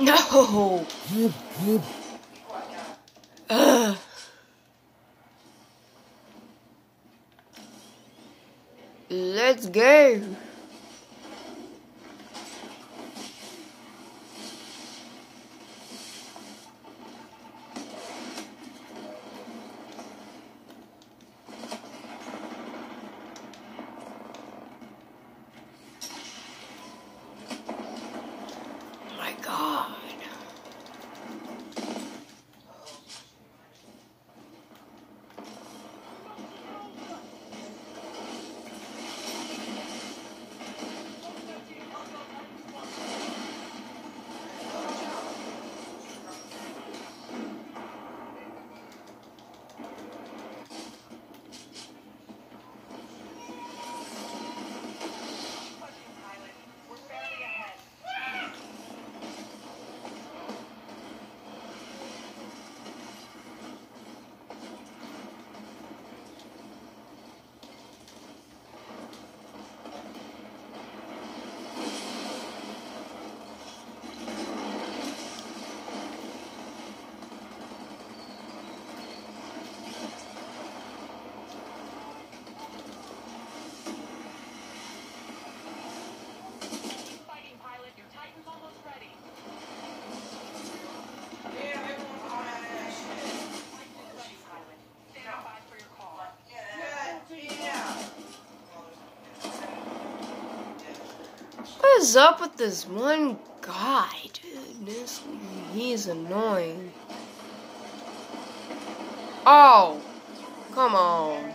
No. Ugh. Let's go. Is up with this one guy, dude? He's annoying. Oh, come on.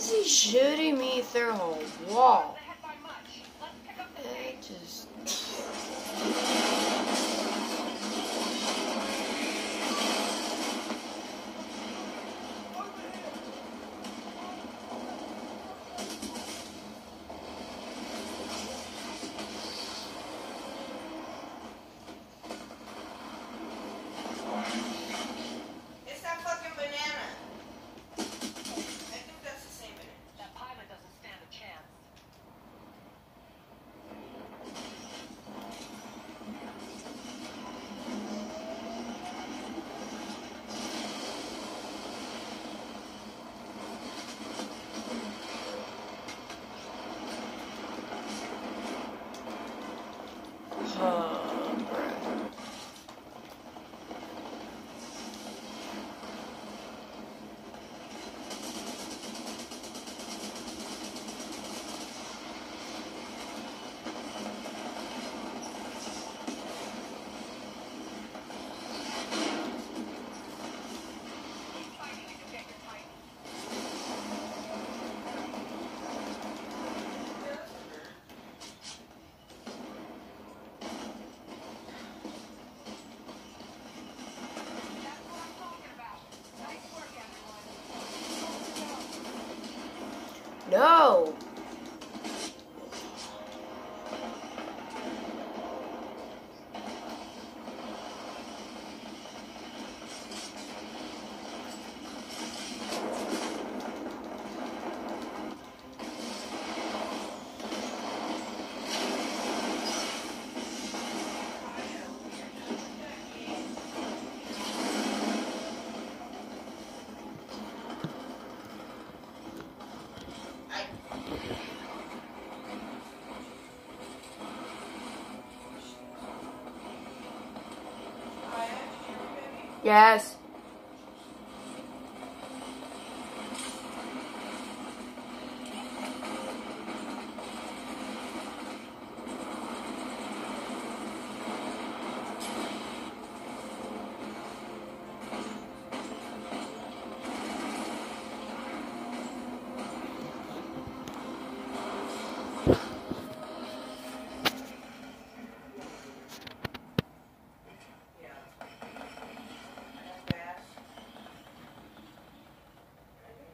Is he shooting me through a wall? No! Yes.